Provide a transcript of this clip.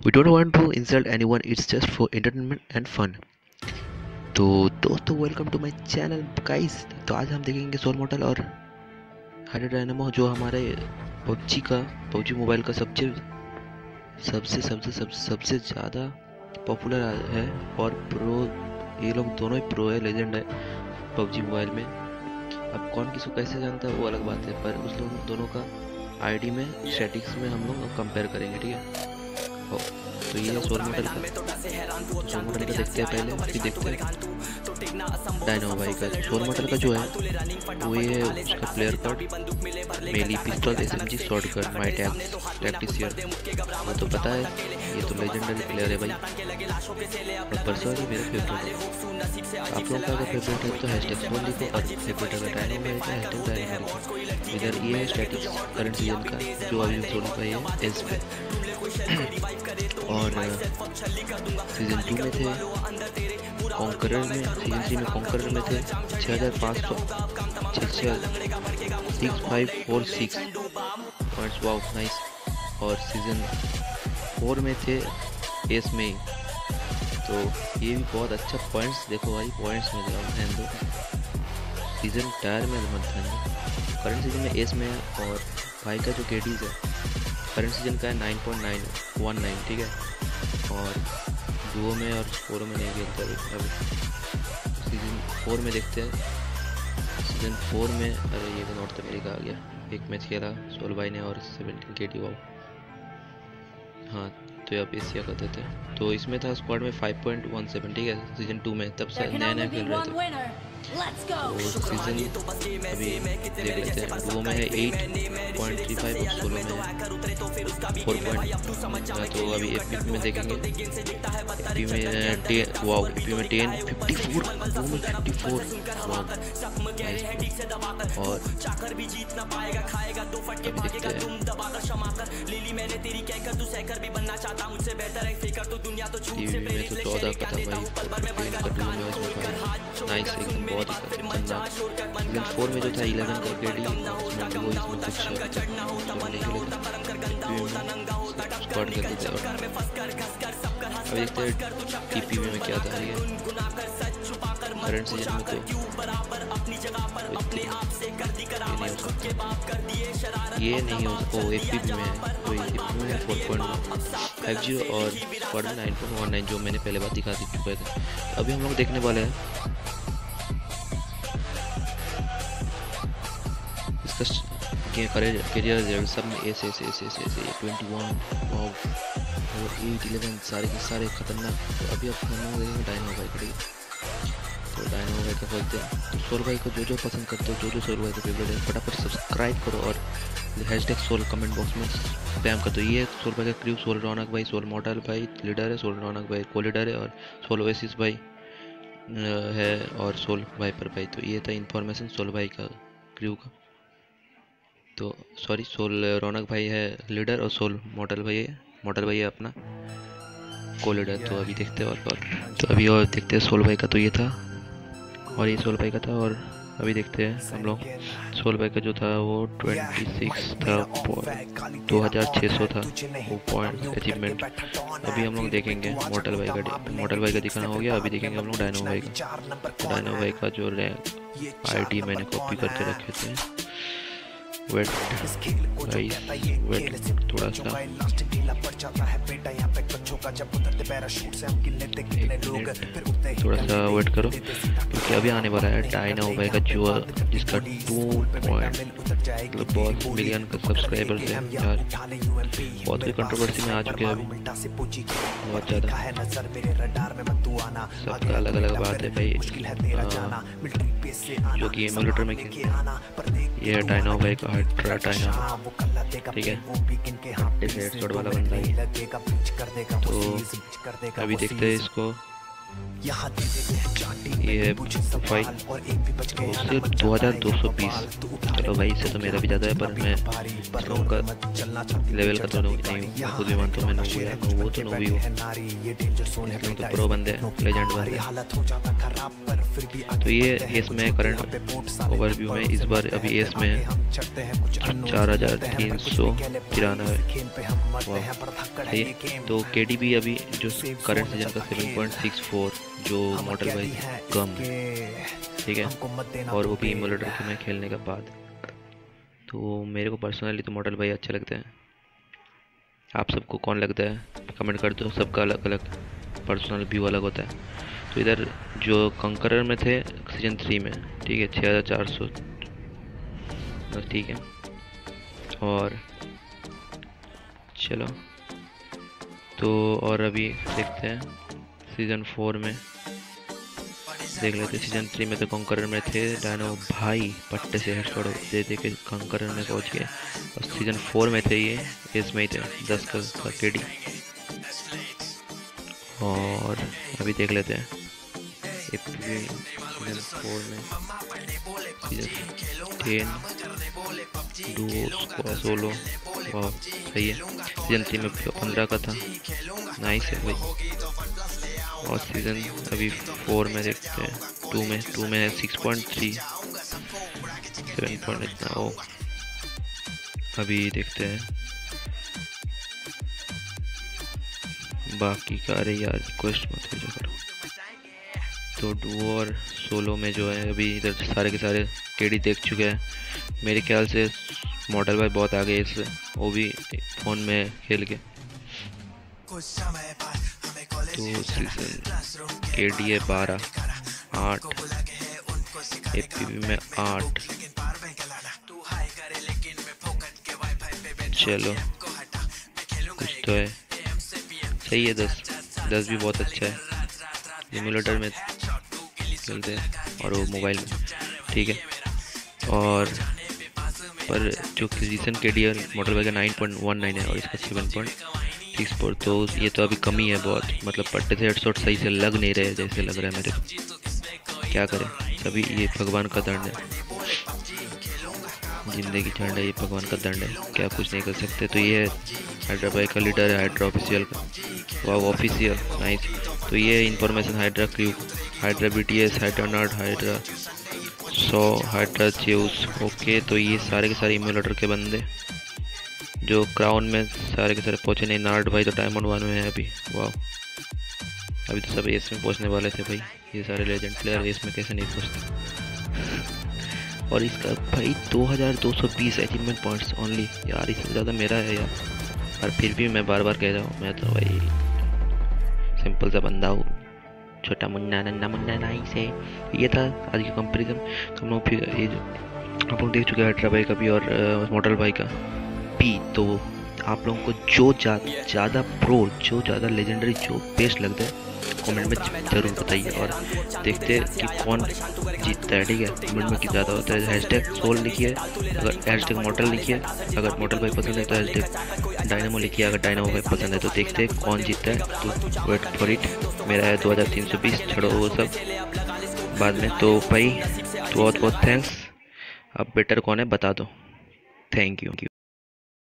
We don't want to insult anyone it's just for entertainment and fun तो दोस्तों welcome to my channel guys तो आज हम देखेंगे सोल मॉडल और हाइड्रो डायनामो जो हमारे पबजी का पबजी मोबाइल का सबसे सबसे सबसे सबसे सबसे ज़्यादा पॉपुलर है और प्रो ये लोग दोनों ही प्रो है लेजेंड है पबजी मोबाइल में। अब कौन किसको कैसे जानता है, वो अलग बात है, पर उस लोग, दोनों का आईडी में स्टैटिक्स में हम लोग कंपेयर करेंगे, ठीक हो? तो ये सोल मॉडल का सोल मॉडल का देखते हैं पहले, फिर देखते हैं। डायनो भाई का सोल मॉडल का जो है, वो ये उसका player card melee pistol S M G shotgun my tag टैक्टिसियर तो पता है, ये तो लेजेंडरी प्लेयर है भाई। और पर्सनली मेरा फेवरेट है। आप लोगों का अगर फेवरेट है तो हैशटैग सोल लिखो और फेवरेट अगर डायनो भाई का हैशटैग डायनो इधर ये है स्टैटिक्स करंट सीज़न का, जो अभी सोल का है एस और सीज़न टू में थे कॉन्करर में सीज़न थ्री में कॉन्करर में थे छः हज़ार पाँच सौ छः six five four six points wow nice और सीज़न फोर में थे एस में तो ये भी बहुत अच्छा पॉइंट्स देखो भाई पॉइंट्स में जाओ ध्यान दो सीज़न टायर में मत ध्यान दो करंट सीज़न में एस में है और भाई का जो केडीज है करंट सीज़न का है nine point nine one nine ठीक है? और डुओ में और फोर में नहीं खेलता अभी सीज़न फोर में देखते हैं। सीज़न फोर में अरे ये तो नॉर्थ अमेरिका आ गया। एक मैच खेला सोल भाई ने और सेवेंटीन के टी वाओ हाँ तो अब एशिया का देते तो इसमें था स्क्वाड में 5.17 ठीक है? सीज़न टू में तब से नया नया खेल रहे थे। तो सीज़न अभी देख लेते हैं। डुओ में है एट पॉइंट थ्री फाइव और सोलो में फोर पॉइंट तो अभी एपी में देखेंगे। एपी में टेन वाओ एपी में टेन फिफ्टी फोर डुओ में फिफ्टी फोर और अभी देखते हैं। टीवी में तो चौदह का था का नाइस एकदम बहुत ही खतरनाक सीज़न फोर में जो था इलेवन का केडी उसमें वो इसमें कुछ करने के लिए स्क्वाड कर देते अब देखते हैं में क्या था ये करंट सीज़न में तो ये नहीं हो में पी में फोर पॉइंट फाइव ज़ीरो और नाइन पॉइंट वन नाइन जो मैंने पहले बात दिखा दी चुके थे अभी हम लोग देखने वाले हैं। करियर रिज़ल्ट सब में ऐसे ऐसे ऐसे ऐसे ऐसे ट्वेंटी वन और एट इलेवन सारे के सारे खतरनाक तो अभी अब हम देखेंगे डायनो भाई करेंगे तो डायनो भाई का बोलते हैं तो सोल भाई को जो जो पसंद करते हो जो जो सोल भाई का फेवरेट है फटाफट सब्सक्राइब करो और hash tag Soul comment box में स्पैम कर दो ये सोल भाई का क्रू सोल रौनक भाई सोल मॉडल भाई लीडर है सोल रौनक भाई को लीडर है और सोल ओएसिस भाई है और सोल वाइपर भाई तो ये था इन्फॉर्मेशन सोल भाई का क्रू का तो सॉरी सोल रौनक भाई है लीडर और सोल मॉडल भाई है। मॉडल भाई है अपना को लीडर तो अभी देखते हैं और और। तो अभी और देखते हैं सोल भाई का तो ये था और ये सोल भाई का था और अभी देखते हैं हम लोग। सोल भाई का जो था वो ट्वेंटी सिक्स था दो हज़ार छः सौ था, वो पॉइंट अचीवमेंट अभी हम लोग देखेंगे मॉडल भाई का मॉडल भाई का दिखाना हो गया, अभी देखेंगे हम लोग डायनो भाई का। तो डायनो भाई का जो रैंक आई मैंने कॉपी करके रखे थे। वेट गाइस वेट थोड़ा सा। थोड़ा सा वेट करो क्योंकि अभी आने वाला है डायना भाई का जो जिसका टू पॉइंट मतलब बहुत मिलियन का सब्सक्राइबर्स है यार। बहुत ही कंट्रोवर्सी में आ चुके हैं अभी। बहुत ज़्यादा। सबका अलग अलग बात है भाई। जो कि एमुलेटर में ये है डायना भाई का हाइड्रा डायना ठीक है। हेडशॉट वाला बंदा है तो अभी देखते हैं इसको। ये तो दो हज़ार दो सौ बीस। चलो भाई इससे तो मेरा भी ज़्यादा है पर मैं का लेवल का तो नहीं हूँ खुद भी मानता हूँ मैं नोवी है वो तो नोवी हूँ। तो प्रो बंदे लेजेंड बंदे तो ये एस में करंट ओवरव्यू में इस बार अभी एस में चार हज़ार तीन सौ तिरानवे तो के डी भी अभी जो करंट सीज़न का सेवन पॉइंट सिक्स फोर जो मॉडल वाइज कम ठीक है? और वो भी इमोलेटर के में खेलने के बाद। तो मेरे को पर्सनली तो मॉडल भाई अच्छे लगते हैं। आप सबको कौन लगता है? कमेंट कर दो सबका अलग अलग पर्सनल व्यू अलग होता है। तो इधर जो कंकरर में थे सीज़न थ्री में ठीक है? छः हज़ार चार सौ ठीक है। और चलो। तो और अभी देखते हैं। सीज़न फोर में। देख लेते सीज़न थ्री में तो कंकरर में थे डायनो भाई पट्टे से हेडशॉट दे दे के कंकरर में पहुँच गए। और सीज़न फोर में थे ये इसमें ही थे दस का, का केडी और अभी देख लेते हैं सीज़न फोर में सीज़न टेन डुओ सोलो सही है। सीज़न थ्री में पंद्रह का था। नाइस है भाई। और सीज़न अभी फोर में देखते हैं। टू में टू में है six point three seven point इतना ओ अभी देखते हैं। बाकी का, अरे यार रिक्वेस्ट मत भेजो करो। तो डू और सोलो में जो है, अभी इधर सारे के सारे केडी देख चुके हैं। मेरे ख्याल से मॉडल भाई बहुत आगे इससे, वो भी फ़ोन में खेल के। तो सीज़न के डी ए बारह, आठ। ए पी बी में आठ। चलो, कुछ तो है। सही है दस। दस भी बहुत अच्छा है। इम्यूलेटर में खेलते हैं और वो मोबाइल में। ठीक है। और पर जो रिसेंट के डी एल मॉडल वगैरह नाइन पॉइंट वन नाइन है और इसका सेवन पॉइंट सिक्स फोर तो ये तो अभी कमी है बहुत। मतलब पट्टे से हेडशॉट सही से लग नहीं रहे जैसे लग रहा है मेरे। क्या करें? सभी ये भगवान का दंड है। ज़िंदगी ठंड है, ये भगवान का दंड है। क्या कुछ नहीं कर सकते। तो ये हैदराबाद का लीडर है हाइड्रा ऑफिशियल का। वाह ऑफिशियल नाइस तो ये information Hydra Q Hydra B T S Hydra nut Hydra so Hydra chews okay तो ये सारे के सारे इम्यूलेटर के बंदे। जो क्राउन में सारे के सारे पहुँचे नहीं नार्ड भाई तो डायमंड वन में है अभी। वाह अभी तो सब एस में पहुँचने वाले थे भाई। ये सारे लेजेंड प्लेयर एस में कैसे नहीं पहुँचते? और इसका भाई 2220 अचीवमेंट पॉइंट्स ओनली यार, इससे ज़्यादा मेरा है यार। और फिर भी मैं बार बार कह रहा हूँ, मैं तो भाई सिंपल सा बंदा हूँ। छोटा मुन्ना, नन्ना मुन्ना नाई से। ये था आज की कंपेरिजन हम लोग फिर ये जो आप लोग देख चुके हैं अल्ट्रा भाई का भी और मॉडल भाई का। भी तो आप लोगों को जो ज़्यादा प्रो जो ज़्यादा लेजेंडरी जो बेस्ट लगता है कमेंट में ज़रूर बताइए और देखते हैं कि कौन जीतता है, ठीक है? कमेंट में ज़्यादा होता है। हैश टैग सोल लिखिए, अगर हैश टैग मॉडल लिखिए, अगर मॉडल भाई पसंद है तो हैश टैग डायनामो लिखिए, अगर डायनामो भाई पसंद है तो देखते हैं कौन जीतता है। तो वेट फॉर इट मेरा है दो हज़ार तीन सौ बीस, छोड़ो वो सब। बाद में तो भाई बहुत बहुत थैंक्स अब बेटर कौन है बता दो। Thank you